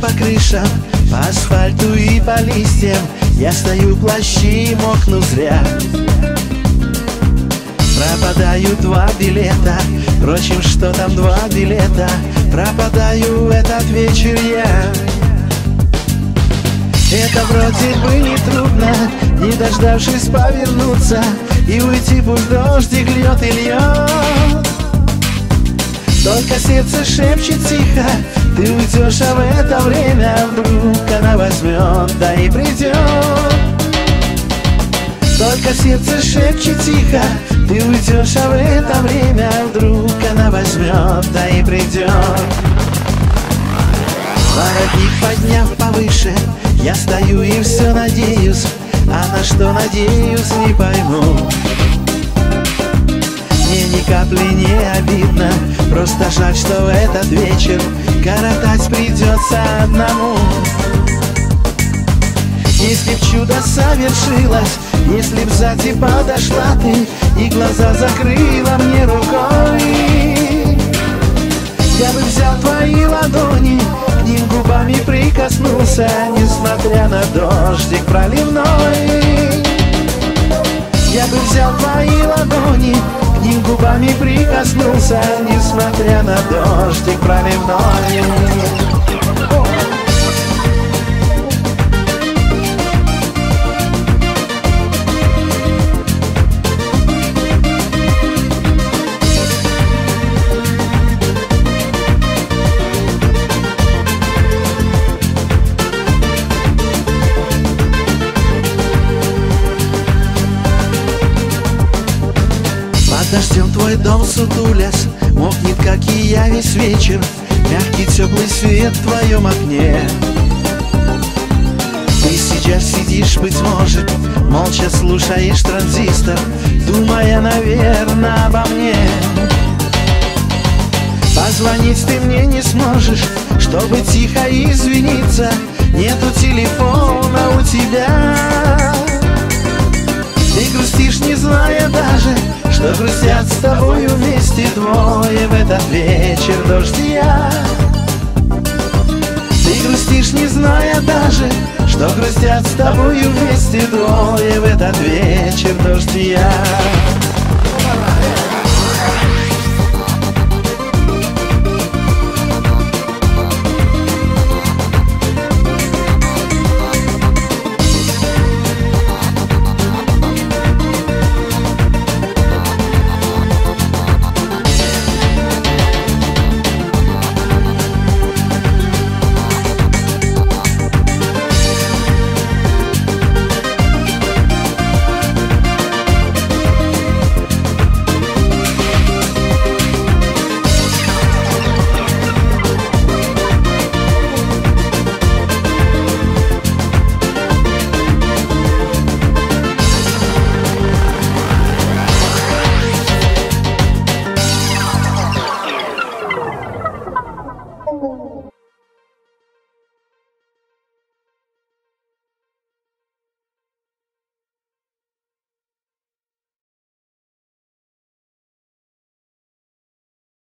по крышам, по асфальту и по листьям. Я стою плащи и мокну зря. Пропадают два билета Впрочем, что там два билета? Пропадаю этот вечер я. Это вроде бы не трудно, не дождавшись повернуться И уйти пусть дождик льет и льет Только сердце шепчет тихо, ты уйдешь, а в это время вдруг она возьмет, да и придет. Только сердце шепчет тихо, ты уйдешь, а в это время вдруг она возьмет, да и придет. Воротник подняв повыше, я стою и все надеюсь А на что надеюсь, не пойму ни капли не обидно. Просто жаль, что этот вечер Коротать придется одному. Если б чудо совершилось Если б сзади подошла ты И глаза закрыла мне рукой. Я бы взял твои ладони ним губами прикоснулся Несмотря на дождик проливной. Я бы взял твои ладони К ним губами прикоснулся Несмотря на дождик проливной дождем твой дом сутулясь Мокнет, как и я весь вечер. Мягкий теплый свет в твоем окне. Ты сейчас сидишь, быть может Молча слушаешь транзистор Думая, наверное, обо мне. Позвонить ты мне не сможешь Чтобы тихо извиниться. Нету телефона у тебя. Ты грустишь, не зная даже что грустят с тобою вместе двое В этот вечер дождя. Ты грустишь, не зная даже Что грустят с тобою вместе двое В этот вечер дождя